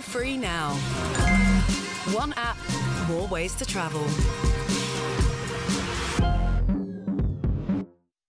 free now. One app, more ways to travel.